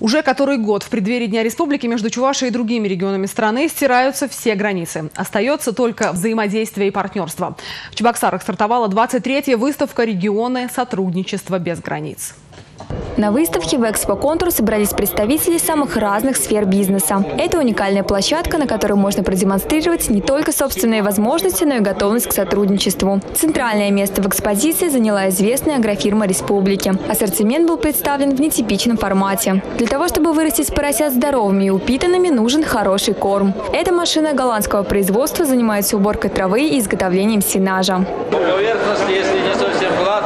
Уже который год в преддверии Дня Республики между Чувашией и другими регионами страны стираются все границы. Остается только взаимодействие и партнерство. В Чебоксарах стартовала 23-я выставка «Регионы. Сотрудничество без границ». На выставке в Экспо-контур собрались представители самых разных сфер бизнеса. Это уникальная площадка, на которой можно продемонстрировать не только собственные возможности, но и готовность к сотрудничеству. Центральное место в экспозиции заняла известная агрофирма республики. Ассортимент был представлен в нетипичном формате. Для того, чтобы вырастить поросят здоровыми и упитанными, нужен хороший корм. Эта машина голландского производства занимается уборкой травы и изготовлением сенажа. Поверхность, если не совсем гладкая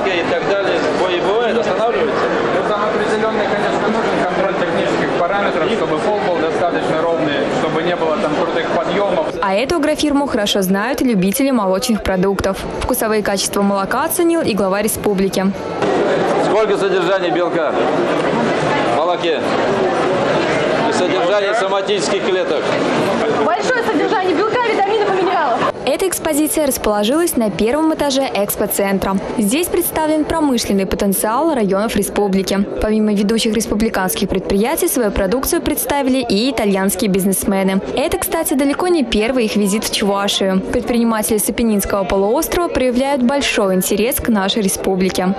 не было там крутых подъемов. А эту агрофирму хорошо знают любители молочных продуктов. Вкусовые качества молока оценил и глава республики. Сколько содержания белка в молоке? И содержание соматических клеток? Большое содержание белка, минералов. Эта экспозиция расположилась на первом этаже экспоцентра. Здесь представлен промышленный потенциал районов республики. Помимо ведущих республиканских предприятий, свою продукцию представили и итальянские бизнесмены. Это, кстати, далеко не первый их визит в Чувашию. Предприниматели Сапининского полуострова проявляют большой интерес к нашей республике.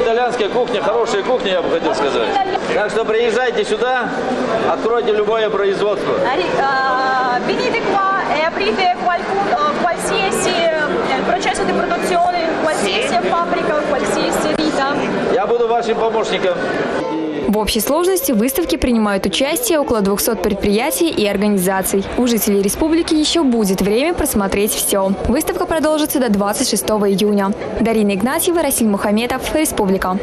Итальянская кухня, хорошая кухня, я бы хотел сказать. Так что приезжайте сюда, откройте любое производство. Venite qua e aprite di produzione, qualsiasi fabbrica, qualsiasi vita. Я буду вашим помощником. В общей сложности в выставке принимают участие около 200 предприятий и организаций. У жителей республики еще будет время просмотреть все. Выставка продолжится до 26 июня. Дарина Игнатьева, Расиль Мухаметов, Республика.